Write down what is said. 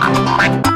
I'm like,